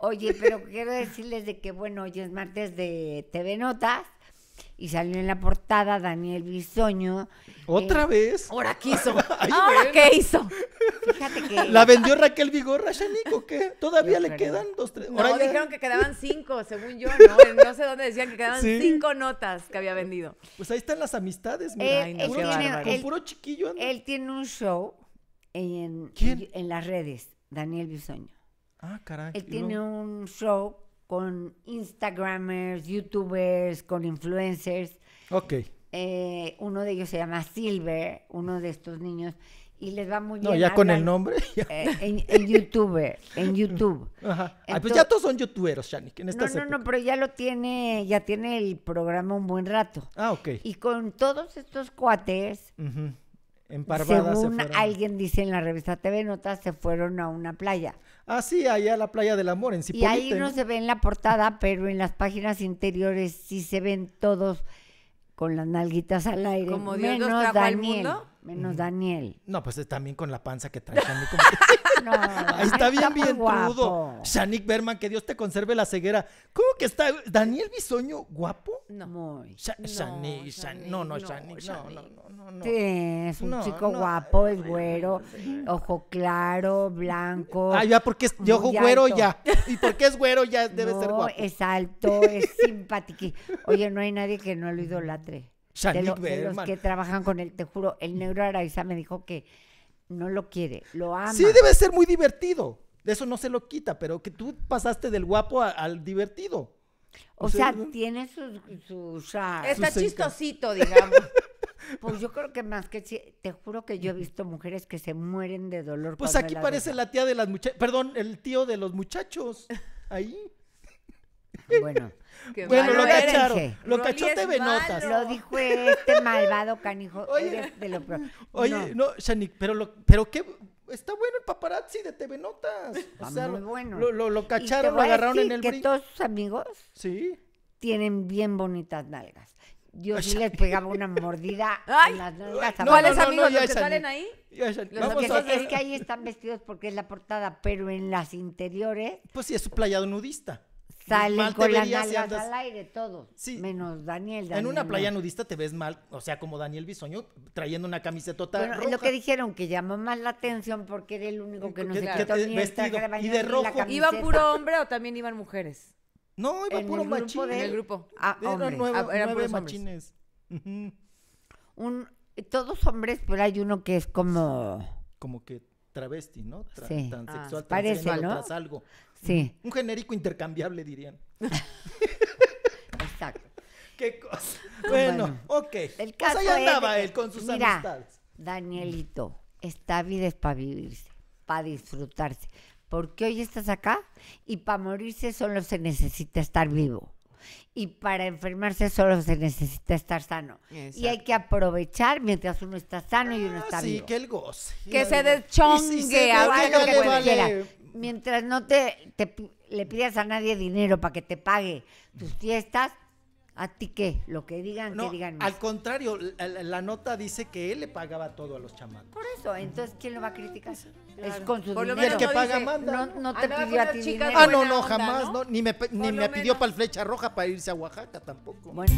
Oye, pero quiero decirles de que, bueno, hoy es martes de TV Notas y salió en la portada Daniel Bisoño. ¿Otra Eh, vez? Ahora quiso. Ay, ¿Ahora bueno. qué hizo? Fíjate que... ¿La vendió Raquel Vigorra, Shanique, o qué? Todavía Yo le creo. quedan dos, tres. No, Ahora ya- dijeron que quedaban cinco, según yo, ¿no? No sé dónde decían que quedaban Sí. cinco notas que había vendido. Pues ahí están las amistades, Él, mira. Ay, no, él puro, tiene, con él- puro chiquillo anda. él tiene un show en, en las redes, Daniel Bisoño. Ah, caray. Él tiene un show con Instagramers, YouTubers, con influencers. Ok. Eh, uno de ellos se llama Silver, uno de estos niños, y les va muy bien. No, ya con el nombre. eh, en, en YouTuber, en YouTube. Ajá. Ay, pues ya todos son youtuberos, Shanique, en No, estas no, no, épocas. pero ya lo tiene, ya tiene el programa un buen rato. Ah, ok. Y con todos estos cuates, Ujú. En Parvada se según fueron. alguien dice en la revista TV Notas, se fueron a una playa. Ah, sí, allá a la playa del amor, en Y Cipolite. ahí no se ve en la portada, pero en las páginas interiores sí se ven todos con las nalguitas al aire. Como Dios menos trajo al Daniel. mundo. Menos Daniel. No, pues es también con la panza que trae como que- No, Ahí está bien, muy bien guapo. crudo. Shanique Berman, que Dios te conserve la ceguera. ¿Cómo que está? ¿Daniel Bisoño guapo? No. Muy. Sha- No, Shanique, Shan- Shanique, no, no, no, Shanique, no, no, no, no, no. Sí, es un No, chico no, guapo, es güero, ojo claro, blanco. Ah, ya, porque es de ojo güero alto. ya. Y porque es güero ya debe ser No, guapo. es alto, es simpático. Oye, no hay nadie que no lo idolatre. De, lo- de los que trabajan con él, te juro, el negro Araiza me dijo que no lo quiere, lo ama. Sí, debe ser muy divertido. De eso no se lo quita, pero que tú pasaste del guapo a- al divertido. O o sea, sea, tiene sus, sus ah, Está Sus chistosito, digamos. Pues yo creo que más que te juro que yo he visto mujeres que se mueren de dolor. Pues aquí parece la tía de las muchachas. Perdón, el tío de los muchachos. Ahí. Bueno, Qué Bueno, lo eres. cacharon. Lo Rolly cachó TV malo. Notas. lo dijo este malvado canijo. Oye, de lo. Oye, No. no, Shanique, pero, lo, pero qué. Está bueno el paparazzi de TV Notas. O Está sea, muy lo, bueno. lo, lo- cacharon, lo a agarraron en el que brinco. todos sus amigos Sí. tienen bien bonitas nalgas. Yo sí les pegaba una mordida Ay, en las nalgas. a no, ¿Cuáles no, no, amigos ya, los que Shani. salen ahí? Los a que, hacer. es que ahí están vestidos porque es la portada, pero en las interiores Pues sí, es su playado nudista. Salen Mal te con las verías si nalgas andas- al aire todos. Sí. Menos Daniel. En Daniel una no. playa nudista te ves mal, o sea, como Daniel Bisoño trayendo una camisetota Bueno, roja. lo que dijeron, que llamó más la atención porque era el único que no se quitó ni el traje vestido, de baño y de ni la rojo. camiseta. ¿Iban puro hombre o también iban mujeres? No, iba en puro machín. de En el grupo. Ah, Eran hombres. nueve, Ah, eran nueve machines. Un- todos hombres, pero hay uno que es como... Como que travesti, ¿no? Tra- Sí. Transexual, Ah, parece, ¿no? tras algo. Sí, Un genérico intercambiable, dirían. exacto. Qué cosa. Bueno, Bueno, ok. El pues caso ahí es andaba él con sus mira, amistades. Danielito, esta vida es para vivirse, para disfrutarse. Porque hoy estás acá y para morirse solo se necesita estar vivo. Y para enfermarse solo se necesita estar sano. Y hay que aprovechar mientras uno está sano y uno Ah, está sí, vivo. que él goce. Que se deschongue, si haga lo que vale- quiera. Mientras no te, le pidas a nadie dinero para que te pague tus fiestas, ¿a ti qué? Lo que digan, No, que digan. al más. contrario, la, la- la nota dice que él le pagaba todo a los chamacos. Por eso, entonces, ¿quién lo va a criticar? Es con su Por lo Y el dinero. que no paga dice, manda. No, no te Andaba pidió a ti las chicas dinero. Ah, no, no, onda, jamás, ¿no? no. Ni me, pe- ni Por me lo pidió menos. para el flecha roja para irse a Oaxaca tampoco. Bueno,